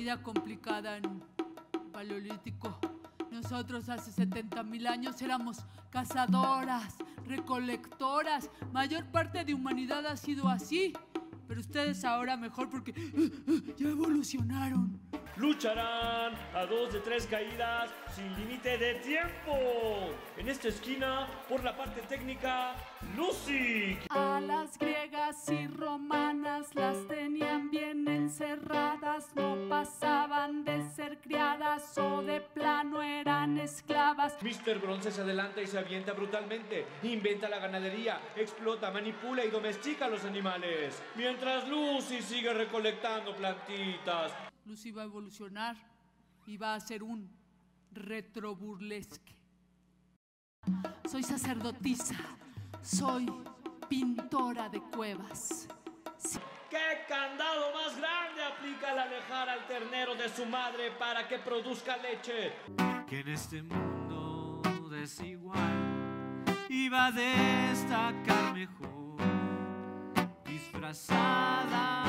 vida complicada en Paleolítico. Nosotros hace 70 mil años éramos cazadoras, recolectoras. Mayor parte de humanidad ha sido así. Pero ustedes ahora mejor porque ya evolucionaron. Lucharán a dos de tres caídas sin límite de tiempo. En esta esquina, por la parte técnica, Lucy. A las griegas y romanas las tenían bien encerradas, no pasaban de ser criadas o de plano eran esclavas. Mr. Bronce se adelanta y se avienta brutalmente. Inventa la ganadería, explota, manipula y domestica a los animales. Mientras Lucy sigue recolectando plantitas. Lucy va a evolucionar y va a ser un retroburlesque. Soy sacerdotisa, soy pintora de cuevas. ¿Qué candado más grande aplica al alejar al ternero de su madre para que produzca leche? Que en este mundo desigual iba a destacar mejor, disfrazada